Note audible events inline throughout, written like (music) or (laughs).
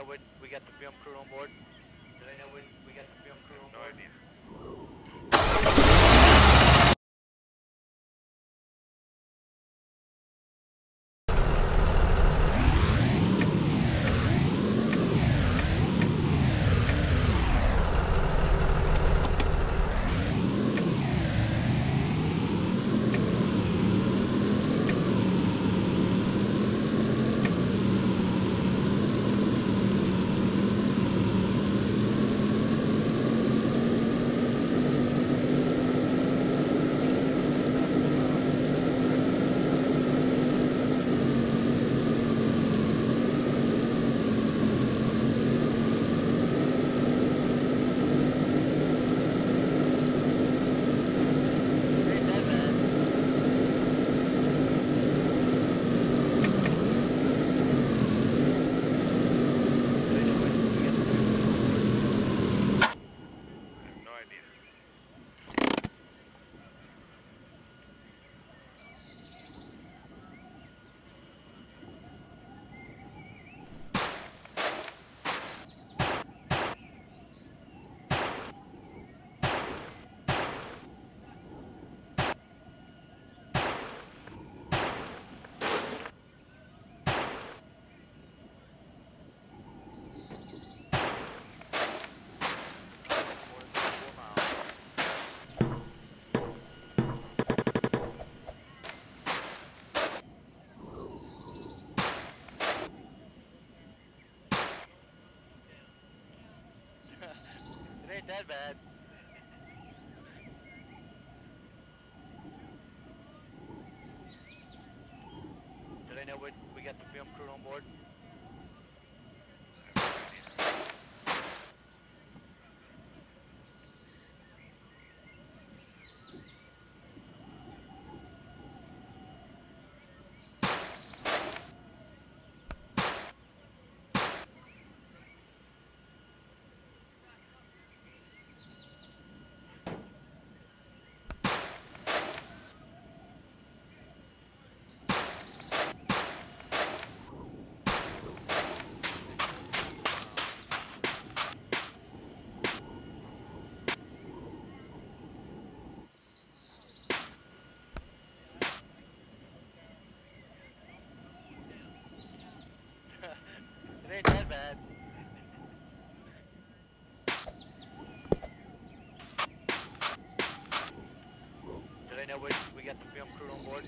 know when we got the film crew on board? Do they know when we got the film crew on board? idea. That bad. Do they know when we got the film crew on board? Ain't that bad. Do they know when we got the film crew on board?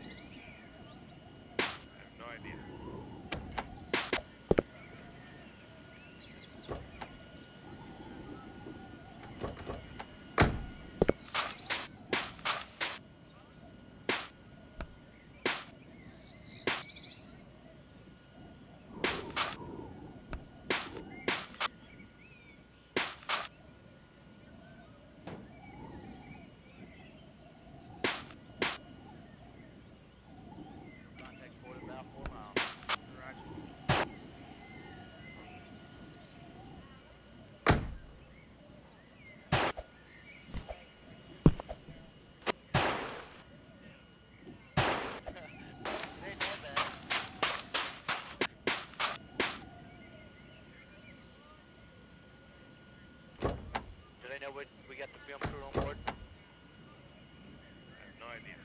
I have no idea. Contact board about four miles. Roger. It ain't that bad. Do they know when we got the film crew on board? I have no idea.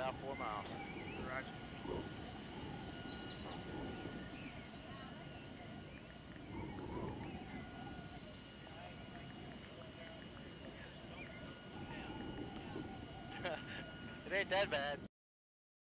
About four miles. (laughs) It ain't that bad.